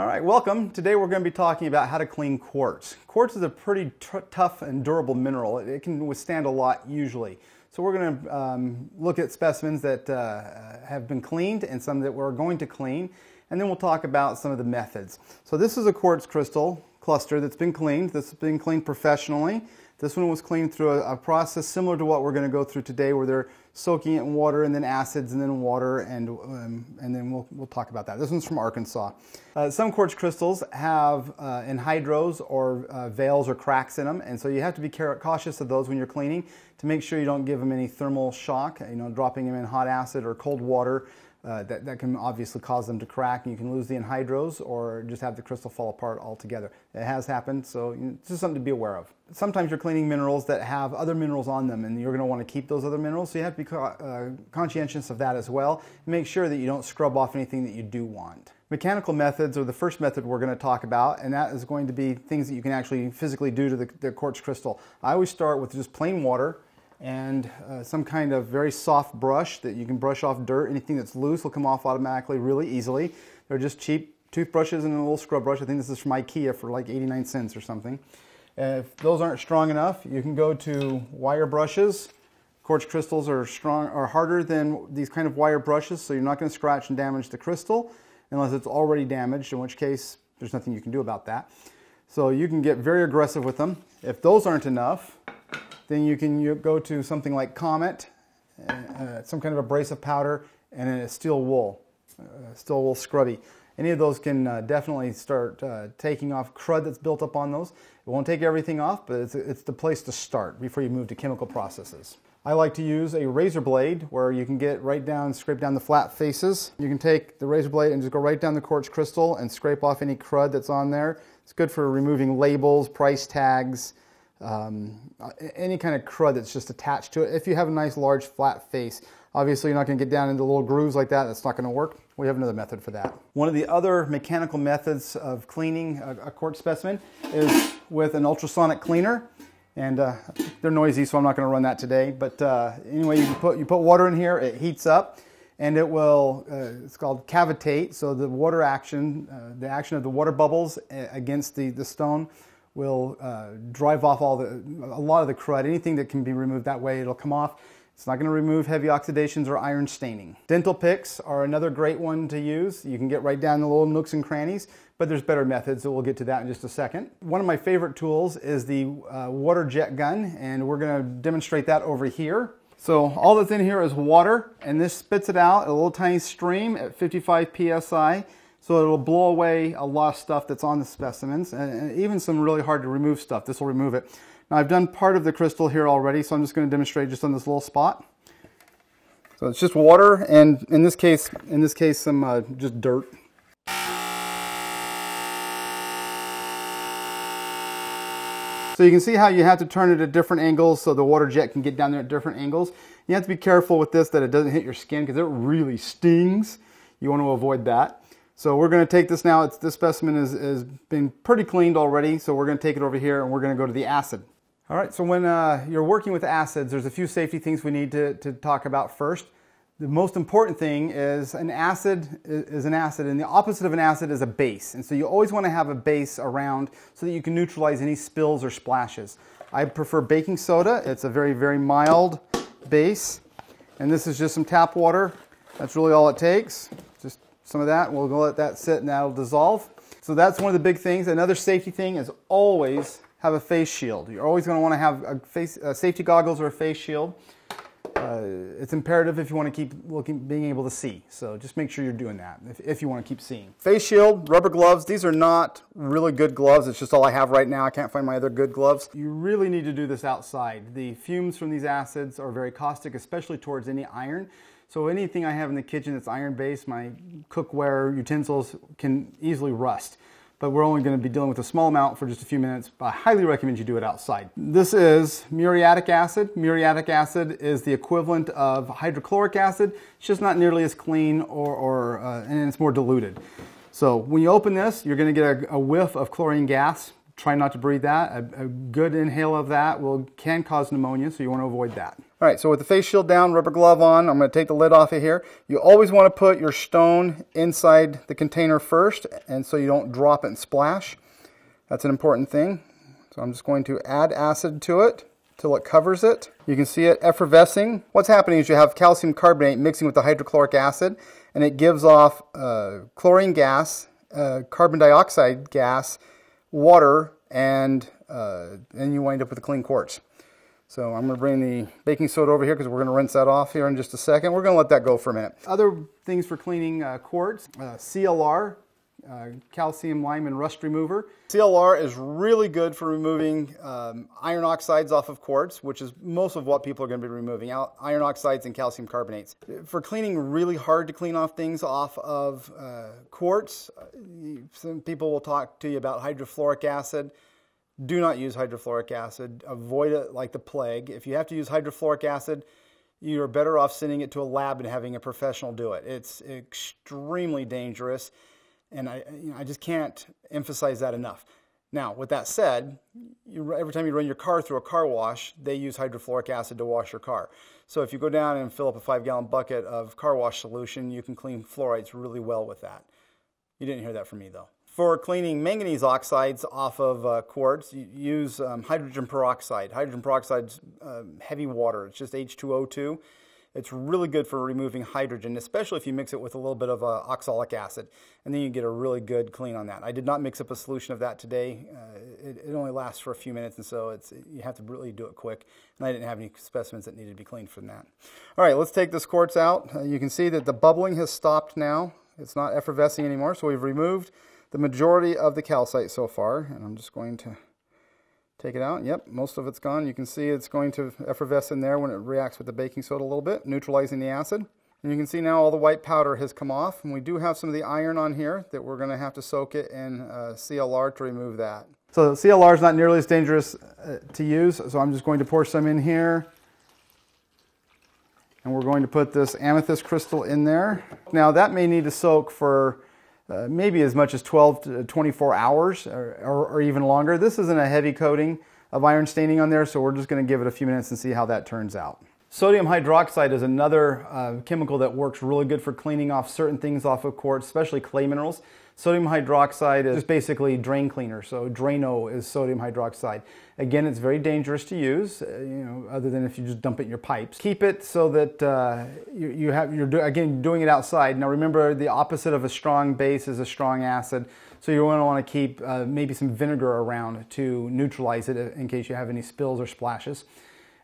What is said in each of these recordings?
All right, welcome. Today we're going to be talking about how to clean quartz. Quartz is a pretty tough and durable mineral. It, it, can withstand a lot usually. So we're going to um, look at specimens that uh, have been cleaned and some that we're going to clean, and then we'll talk about some of the methods. So this is a quartz crystal cluster that's been cleaned. This has been cleaned professionally. This one was cleaned through a, a, process similar to what we're going to go through today where they're soaking it in water and then acids and then water and, um, and then we'll, we'll talk about that. This one's from Arkansas. Uh, some quartz crystals have uh, enhydros or uh, veils or cracks in them and so you have to be cautious of those when you're cleaning to make sure you don't give them any thermal shock, you know, dropping them in hot acid or cold water uh, that, that can obviously cause them to crack and you can lose the enhydros or just have the crystal fall apart altogether. It has happened, so it's just something to be aware of. Sometimes you're cleaning minerals that have other minerals on them and you're going to want to keep those other minerals, so you have to be uh, conscientious of that as well. make sure that you don't scrub off anything that you do want. Mechanical methods are the first method we're going to talk about, and that is going to be things that you can actually physically do to the, the quartz crystal. I always start with just plain water and uh, some kind of very soft brush that you can brush off dirt. Anything that's loose will come off automatically really easily. They're just cheap toothbrushes and a little scrub brush. I think this is from Ikea for like 89 cents or something. if those aren't strong enough, you can go to wire brushes. Quartz crystals are strong are harder than these kind of wire brushes, so you're not going to scratch and damage the crystal unless it's already damaged, in which case there's nothing you can do about that. So you can get very aggressive with them. If those aren't enough, then you can go to something like Comet, uh, some kind of abrasive powder, and a steel wool, uh, steel wool scrubby. Any of those can uh, definitely start uh, taking off crud that's built up on those. It won't take everything off, but it's, it's the place to start before you move to chemical processes. I like to use a razor blade where you can get right down, scrape down the flat faces. You can take the razor blade and just go right down the quartz crystal and scrape off any crud that's on there. It's good for removing labels, price tags, um, any kind of crud that's just attached to it. If you have a nice large flat face, obviously you're not going to get down into little grooves like that. That's not going to work. We have another method for that. One of the other mechanical methods of cleaning a, a quartz specimen is with an ultrasonic cleaner. And uh, they're noisy, so I'm not going to run that today. But uh, anyway, you put, you put water in here, it heats up, and it will, uh, it's called cavitate. So the water action, uh, the action of the water bubbles uh, against the, the stone will uh, drive off all the, a lot of the crud. Anything that can be removed that way, it'll come off. It's not going to remove heavy oxidations or iron staining. Dental picks are another great one to use. You can get right down the little nooks and crannies, but there's better methods, so we'll get to that in just a second. One of my favorite tools is the uh, water jet gun, and we're going to demonstrate that over here. So all that's in here is water, and this spits it out, a little tiny stream at 55 psi. So it'll blow away a lot of stuff that's on the specimens and even some really hard to remove stuff. This will remove it. Now I've done part of the crystal here already, so I'm just going to demonstrate just on this little spot. So it's just water and in this case, in this case, some uh, just dirt. So you can see how you have to turn it at different angles so the water jet can get down there at different angles. You have to be careful with this that it doesn't hit your skin because it really stings. You want to avoid that. So we're going to take this now. It's, this specimen has, been pretty cleaned already, so we're going to take it over here and we're going to go to the acid. All right, so when uh, you're working with acids, there's a few safety things we need to, to talk about first. The most important thing is an acid is an acid, and the opposite of an acid is a base. And so you always want to have a base around so that you can neutralize any spills or splashes. I prefer baking soda. It's a very, very mild base. And this is just some tap water. That's really all it takes some of that. We'll let that sit and that'll dissolve. So that's one of the big things. Another safety thing is always have a face shield. You're always going to want to have a face, uh, safety goggles or a face shield. Uh, it's imperative if you want to keep looking, being able to see. So just make sure you're doing that if, if you want to keep seeing. Face shield, rubber gloves. These are not really good gloves. It's just all I have right now. I can't find my other good gloves. You really need to do this outside. The fumes from these acids are very caustic, especially towards any iron. So anything I have in the kitchen that's iron-based, my cookware, utensils can easily rust. But we're only going to be dealing with a small amount for just a few minutes. But I highly recommend you do it outside. This is muriatic acid. Muriatic acid is the equivalent of hydrochloric acid. It's just not nearly as clean or, or uh, and it's more diluted. So when you open this, you're going to get a, a whiff of chlorine gas try not to breathe that. A, a, good inhale of that will can cause pneumonia, so you want to avoid that. All right, so with the face shield down, rubber glove on, I'm going to take the lid off of here. You always want to put your stone inside the container first, and so you don't drop it and splash. That's an important thing. So I'm just going to add acid to it till it covers it. You can see it effervescing. What's happening is you have calcium carbonate mixing with the hydrochloric acid, and it gives off uh, chlorine gas, uh, carbon dioxide gas, water, and uh, then you wind up with a clean quartz. So I'm to bring the baking soda over here because we're going to rinse that off here in just a second. We're going to let that go for a minute. Other things for cleaning uh, quartz, uh, CLR, uh, calcium, lime, and rust remover. CLR is really good for removing um, iron oxides off of quartz, which is most of what people are going to be removing, out iron oxides and calcium carbonates. For cleaning really hard to clean off things off of uh, quartz, some people will talk to you about hydrofluoric acid. Do not use hydrofluoric acid. Avoid it like the plague. If you have to use hydrofluoric acid, you're better off sending it to a lab and having a professional do it. It's extremely dangerous. And I, you know, I just can't emphasize that enough. Now, with that said, you, every time you run your car through a car wash, they use hydrofluoric acid to wash your car. So if you go down and fill up a five gallon bucket of car wash solution, you can clean fluorides really well with that. You didn't hear that from me though. For cleaning manganese oxides off of uh, quartz, use um, hydrogen peroxide. Hydrogen peroxide is uh, heavy water. It's just H2O2. It's really good for removing hydrogen, especially if you mix it with a little bit of uh, oxalic acid, and then you get a really good clean on that. I did not mix up a solution of that today. Uh, it, it, only lasts for a few minutes, and so it's you have to really do it quick. And I didn't have any specimens that needed to be cleaned from that. All right, let's take this quartz out. Uh, you can see that the bubbling has stopped now. It's not effervescing anymore, so we've removed the majority of the calcite so far, and I'm just going to Take it out. Yep, most of it's gone. You can see it's going to effervesce in there when it reacts with the baking soda a little bit, neutralizing the acid. And you can see now all the white powder has come off. And we do have some of the iron on here that we're going to have to soak it in uh, CLR to remove that. So CLR is not nearly as dangerous uh, to use. So I'm just going to pour some in here. And we're going to put this amethyst crystal in there. Now that may need to soak for uh, maybe as much as 12 to 24 hours or, or, or, even longer. This isn't a heavy coating of iron staining on there, so we're just going to give it a few minutes and see how that turns out. Sodium hydroxide is another uh, chemical that works really good for cleaning off certain things off of quartz, especially clay minerals. Sodium hydroxide is basically drain cleaner, so Drano is sodium hydroxide. Again, it's very dangerous to use, uh, you know, other than if you just dump it in your pipes. Keep it so that uh, you, you, have, you're, do, again, doing it outside. Now remember, the opposite of a strong base is a strong acid, so you're going to want to keep uh, maybe some vinegar around to neutralize it in case you have any spills or splashes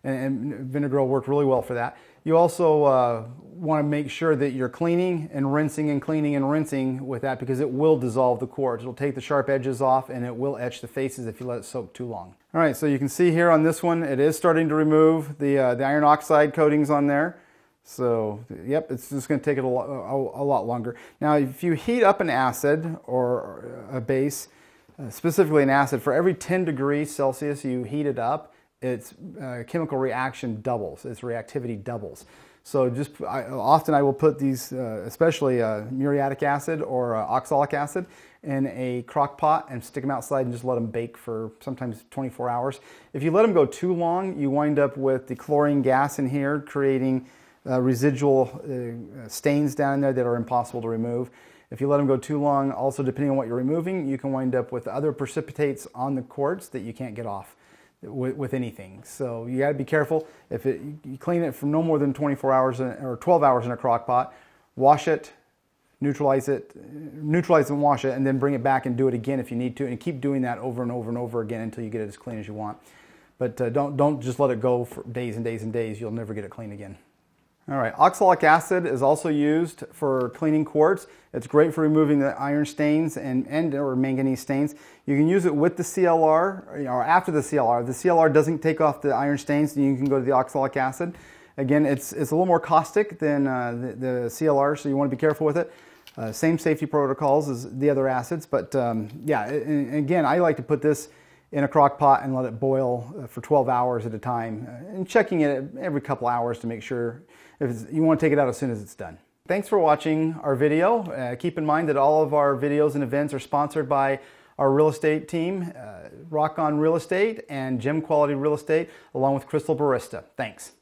and, vinegar will work really well for that. You also uh, want to make sure that you're cleaning and rinsing and cleaning and rinsing with that because it will dissolve the quartz. It'll take the sharp edges off and it will etch the faces if you let it soak too long. All right, so you can see here on this one, it is starting to remove the, uh, the iron oxide coatings on there. So, yep, it's just going to take it a lot, a, a lot longer. Now, if you heat up an acid or a base, uh, specifically an acid, for every 10 degrees Celsius you heat it up, its uh, chemical reaction doubles, its reactivity doubles. So just I, often I will put these, uh, especially uh, muriatic acid or uh, oxalic acid, in a crock pot and stick them outside and just let them bake for sometimes 24 hours. If you let them go too long, you wind up with the chlorine gas in here creating uh, residual uh, stains down there that are impossible to remove. If you let them go too long, also depending on what you're removing, you can wind up with other precipitates on the quartz that you can't get off with, with anything. So you got to be careful. If it, you clean it for no more than 24 hours in, or 12 hours in a crock pot, wash it, neutralize it, neutralize and wash it, and then bring it back and do it again if you need to, and keep doing that over and over and over again until you get it as clean as you want. But uh, don't don't just let it go for days and days and days. You'll never get it clean again. All right, oxalic acid is also used for cleaning quartz. It's great for removing the iron stains and, and or manganese stains. You can use it with the CLR or after the CLR. The CLR doesn't take off the iron stains, and you can go to the oxalic acid. Again, it's, it's a little more caustic than uh, the, the, CLR, so you want to be careful with it. Uh, same safety protocols as the other acids, but um, yeah, and again, I like to put this in a crock pot and let it boil uh, for 12 hours at a time, uh, and checking it every couple hours to make sure if you want to take it out as soon as it's done. Thanks for watching our video. Uh, keep in mind that all of our videos and events are sponsored by our real estate team, uh, Rock On Real Estate and Gem Quality Real Estate, along with Crystal Barista. Thanks.